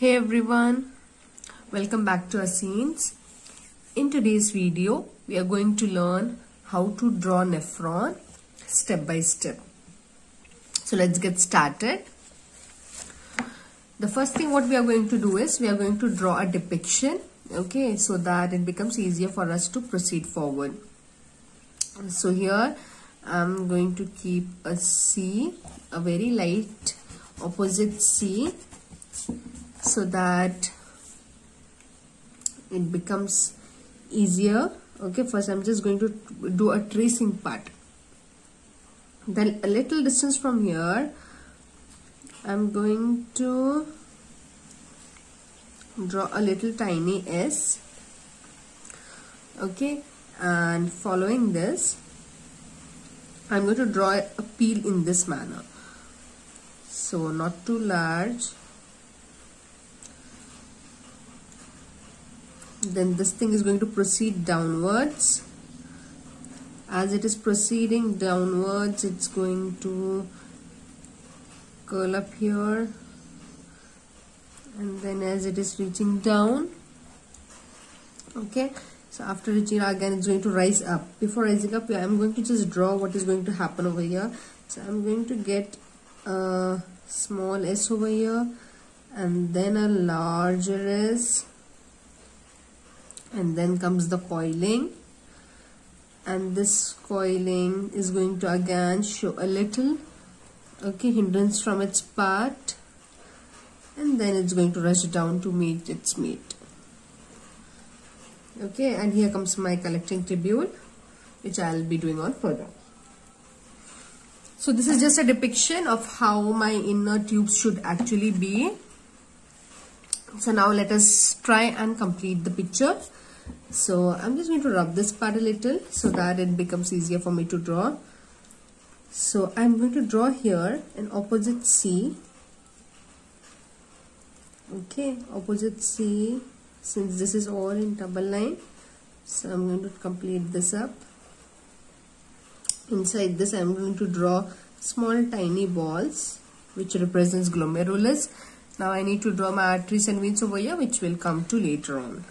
Hey everyone, welcome back to Aseen's. In today's video, we are going to learn how to draw nephron step by step. So let's get started. The first thing what we are going to do is we are going to draw a depiction, okay, so that it becomes easier for us to proceed forward. So here I'm going to keep a C, a very light opposite C so that it becomes easier. Okay first I'm just going to do a tracing part. Then a little distance from here I'm going to draw a little tiny S. Okay and following this I'm going to draw a peel in this manner. So not too large then this thing is going to proceed downwards. As it is proceeding downwards it's going to curl up here. And then as it is reaching down okay so after reaching again it's going to rise up. Before rising up I'm going to just draw what is going to happen over here. So I'm going to get a small s over here and then a larger s and then comes the coiling. And this coiling is going to again show a little okay hindrance from its part. And then it's going to rush down to meet its mate. Okay and here comes my collecting tubule which I'll be doing on further. So this is just a depiction of how my inner tubes should actually be so now let us try and complete the picture. So I'm just going to rub this part a little so that it becomes easier for me to draw. So I'm going to draw here an opposite C. Okay opposite C since this is all in double line. So I'm going to complete this up. Inside this I'm going to draw small tiny balls which represents glomerulus now I need to draw my arteries and veins over here which will come to later on.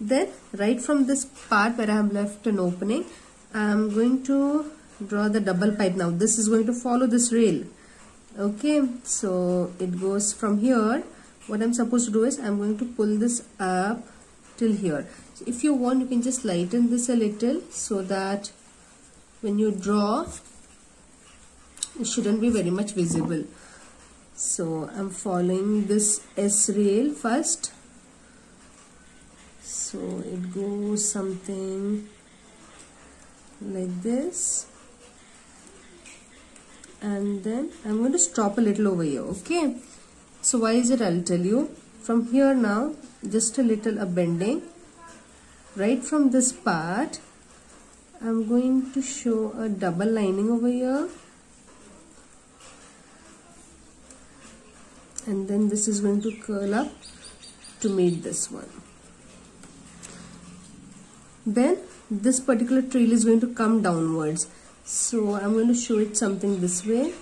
Then right from this part where I have left an opening, I am going to draw the double pipe. Now this is going to follow this rail. Okay, so it goes from here. What I'm supposed to do is I'm going to pull this up till here. So if you want, you can just lighten this a little so that when you draw, it shouldn't be very much visible so I'm following this S rail first. So it goes something like this. And then I'm going to stop a little over here okay? So why is it I'll tell you. From here now just a little a bending right from this part I'm going to show a double lining over here and then this is going to curl up to meet this one. Then this particular trail is going to come downwards. So I'm going to show it something this way.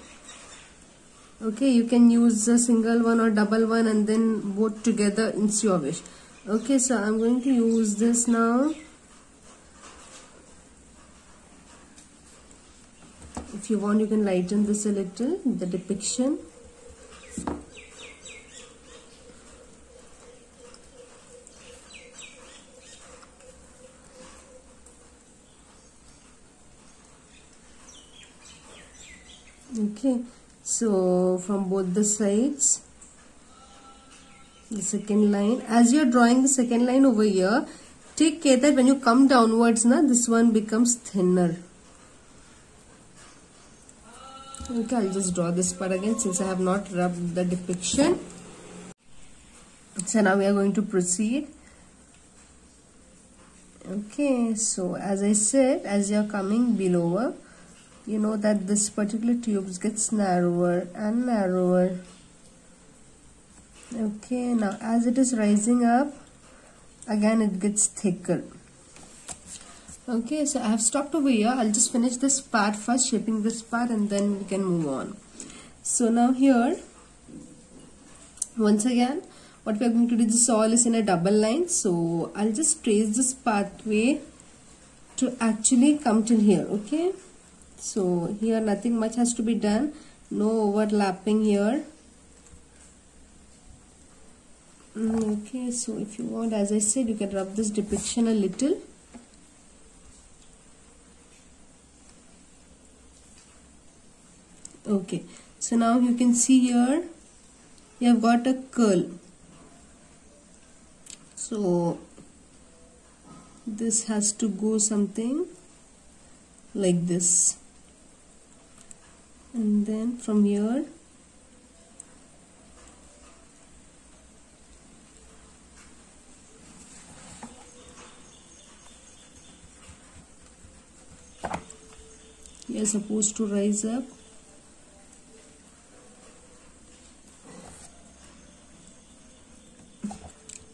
Okay you can use a single one or double one and then both together in your wish. Okay so I'm going to use this now. If you want you can lighten this a little the depiction okay. So from both the sides the second line. As you're drawing the second line over here take care that when you come downwards now this one becomes thinner. Okay I'll just draw this part again since I have not rubbed the depiction. So now we are going to proceed. Okay so as I said as you're coming below you know that this particular tube gets narrower and narrower. Okay now as it is rising up again it gets thicker. Okay so I have stopped over here. I'll just finish this part first shaping this part and then we can move on. So now here once again what we are going to do this all is in a double line. So I'll just trace this pathway to actually come till here okay so here nothing much has to be done. No overlapping here. Mm, okay so if you want as I said you can rub this depiction a little. Okay so now you can see here you have got a curl. So this has to go something like this and then from here you are supposed to rise up.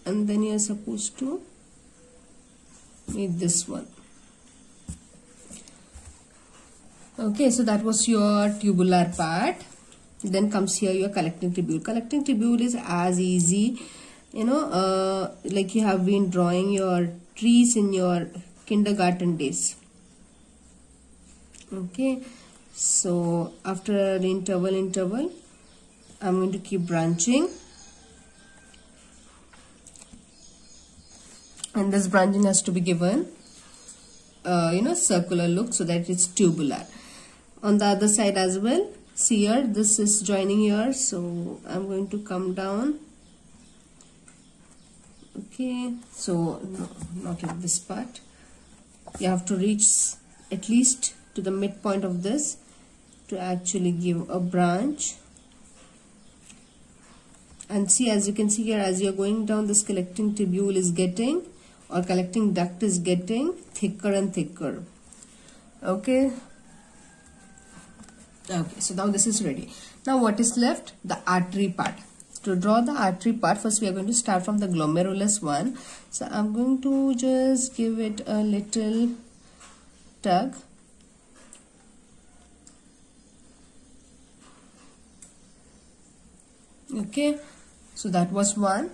And then you are supposed to make this one okay so that was your tubular part. Then comes here your collecting tubule. Collecting tubule is as easy you know uh, like you have been drawing your trees in your kindergarten days. Okay so after interval interval I'm going to keep branching. And this branching has to be given uh, you know circular look so that it's tubular on the other side as well. See here this is joining here so I'm going to come down. Okay so no, not like this part. You have to reach at least to the midpoint of this to actually give a branch. And see as you can see here as you're going down this collecting tubule is getting or collecting duct is getting thicker and thicker. Okay okay so now this is ready. Now what is left? The artery part. To draw the artery part first we are going to start from the glomerulus one. So i'm going to just give it a little tug. Okay so that was one.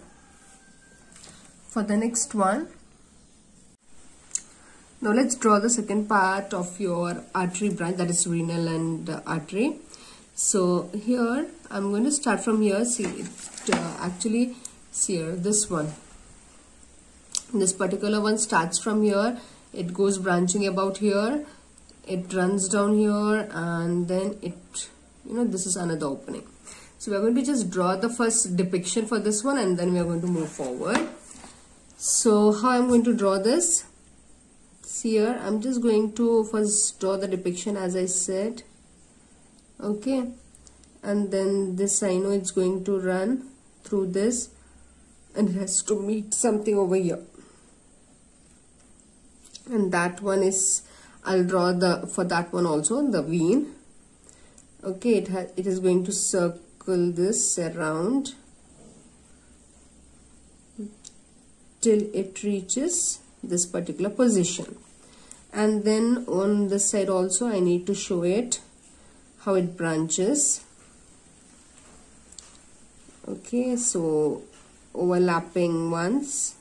For the next one now let's draw the second part of your artery branch that is renal and uh, artery. So here I'm going to start from here. See it uh, actually see here this one. This particular one starts from here. It goes branching about here. It runs down here and then it you know this is another opening. So we're going to just draw the first depiction for this one and then we are going to move forward. So how I'm going to draw this? Here I'm just going to first draw the depiction as I said. Okay. And then this I know it's going to run through this and it has to meet something over here. And that one is I'll draw the for that one also the vein. Okay it has it is going to circle this around till it reaches this particular position and then on this side also I need to show it how it branches. Okay so overlapping ones.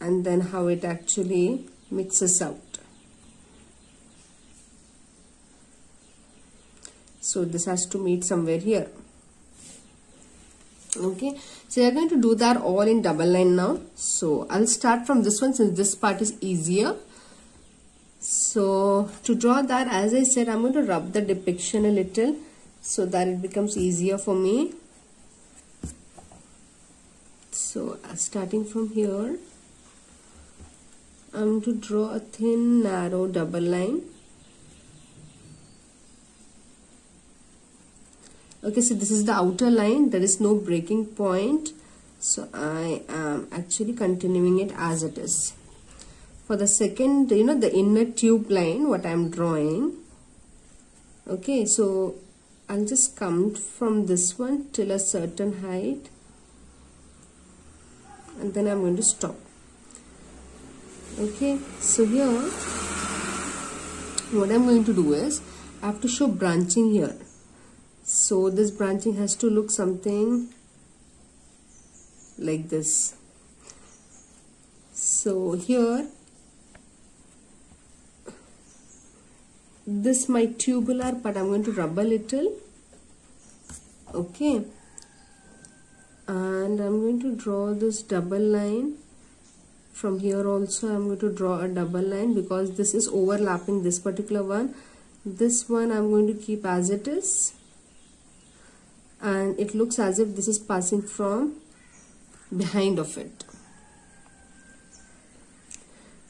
And then how it actually mixes out. So this has to meet somewhere here. Okay so you're going to do that all in double line now. So I'll start from this one since this part is easier. So to draw that as I said I'm going to rub the depiction a little so that it becomes easier for me. So uh, starting from here I'm going to draw a thin narrow double line okay so this is the outer line. There is no breaking point. So I am actually continuing it as it is. For the second you know the inner tube line what I'm drawing. Okay so I'll just come from this one till a certain height. And then I'm going to stop. Okay so here what I'm going to do is I have to show branching here so this branching has to look something like this. So here this my tubular part I'm going to rub a little. Okay. And I'm going to draw this double line. From here also I'm going to draw a double line because this is overlapping this particular one. This one I'm going to keep as it is and it looks as if this is passing from behind of it.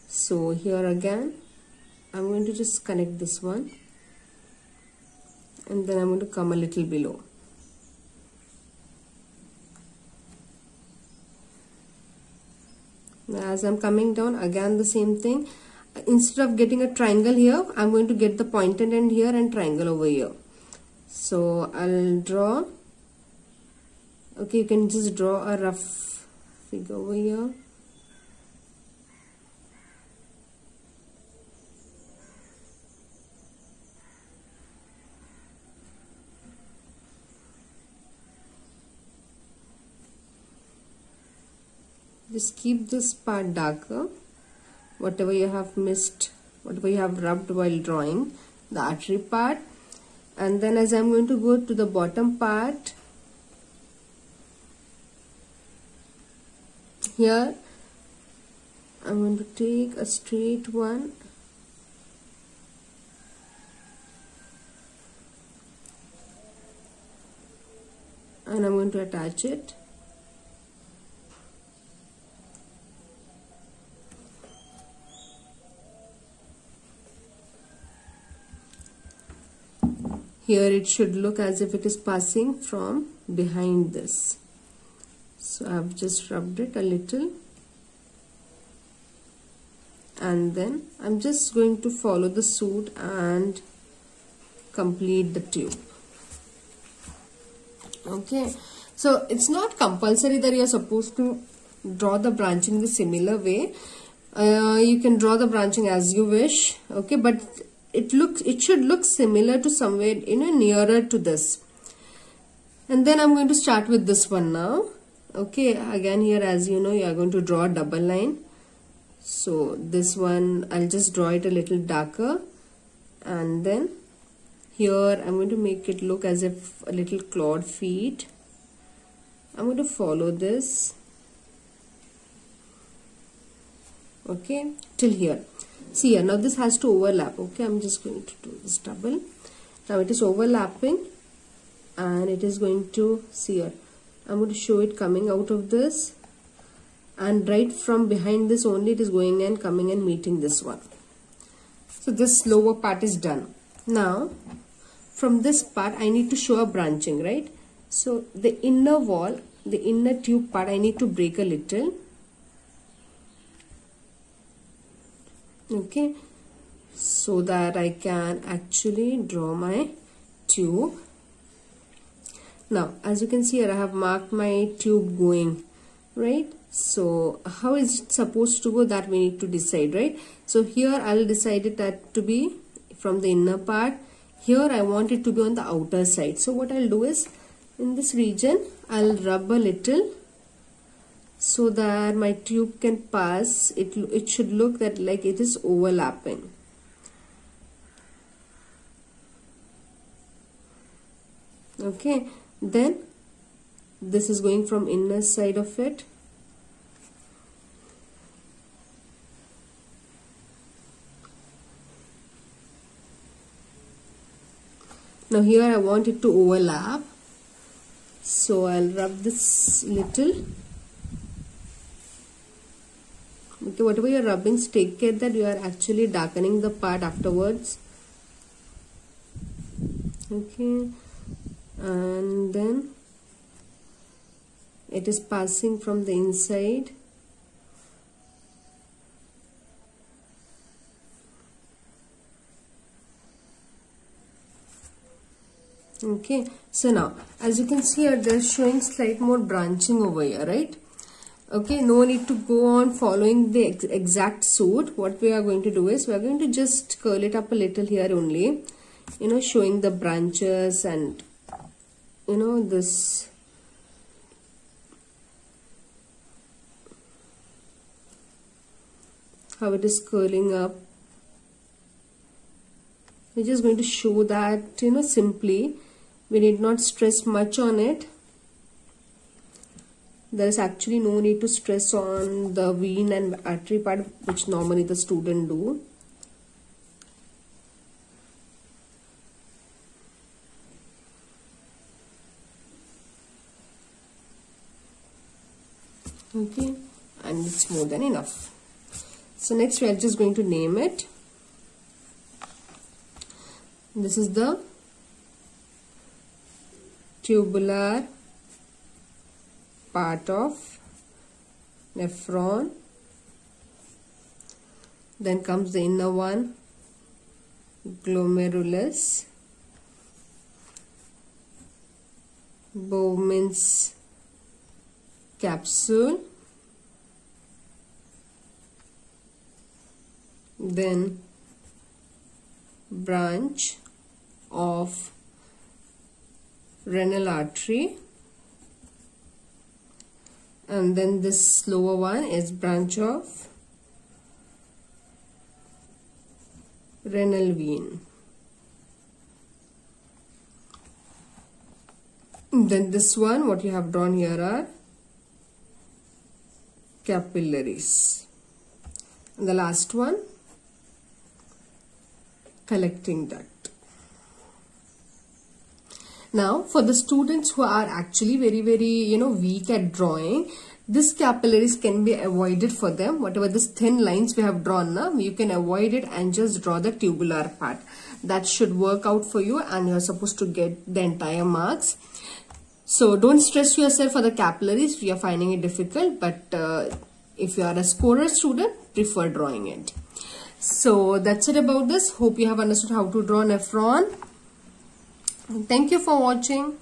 So here again I'm going to just connect this one and then I'm going to come a little below. As I'm coming down again the same thing. Instead of getting a triangle here I'm going to get the pointed end here and triangle over here. So I'll draw okay you can just draw a rough figure over here. Just keep this part darker. Whatever you have missed whatever you have rubbed while drawing the artery part. And then as I'm going to go to the bottom part here. I'm going to take a straight one. And I'm going to attach it. Here it should look as if it is passing from behind this so I've just rubbed it a little. And then I'm just going to follow the suit and complete the tube. Okay. So it's not compulsory that you're supposed to draw the branching the similar way. Uh, you can draw the branching as you wish. Okay. But it looks it should look similar to somewhere you know nearer to this. And then I'm going to start with this one now okay again here as you know you are going to draw a double line. So this one I'll just draw it a little darker. And then here I'm going to make it look as if a little clawed feet. I'm going to follow this. Okay till here. See here now this has to overlap. Okay i'm just going to do this double. Now it is overlapping and it is going to see here i'm going to show it coming out of this. And right from behind this only it is going and coming and meeting this one. So this lower part is done. Now from this part i need to show a branching right? So the inner wall the inner tube part i need to break a little. Okay. So that I can actually draw my tube now as you can see here I have marked my tube going right? So how is it supposed to go? That we need to decide right? So here I'll decide it that to be from the inner part. Here I want it to be on the outer side. So what I'll do is in this region I'll rub a little so that my tube can pass. It it should look that like it is overlapping. Okay then this is going from inner side of it. Now here I want it to overlap. So I'll rub this little. Okay whatever you're rubbing take care that you are actually darkening the part afterwards. Okay and then it is passing from the inside. Okay so now as you can see here they're showing slight more branching over here right? Okay no need to go on following the ex exact suit. What we are going to do is we are going to just curl it up a little here only you know showing the branches and you know this how it is curling up. We're just going to show that you know simply. We need not stress much on it. There is actually no need to stress on the vein and artery part which normally the student do. Okay. And it's more than enough. So next we are just going to name it. This is the tubular part of nephron. Then comes the inner one glomerulus Bowman's capsule. Then branch of renal artery. And then this lower one is branch of renal vein. Then this one what you have drawn here are capillaries. And the last one collecting duct now for the students who are actually very very you know weak at drawing this capillaries can be avoided for them. Whatever this thin lines we have drawn now you can avoid it and just draw the tubular part. That should work out for you and you're supposed to get the entire marks so don't stress yourself for the capillaries. If you are finding it difficult but uh, if you are a scorer student prefer drawing it. So that's it about this. Hope you have understood how to draw nephron. Thank you for watching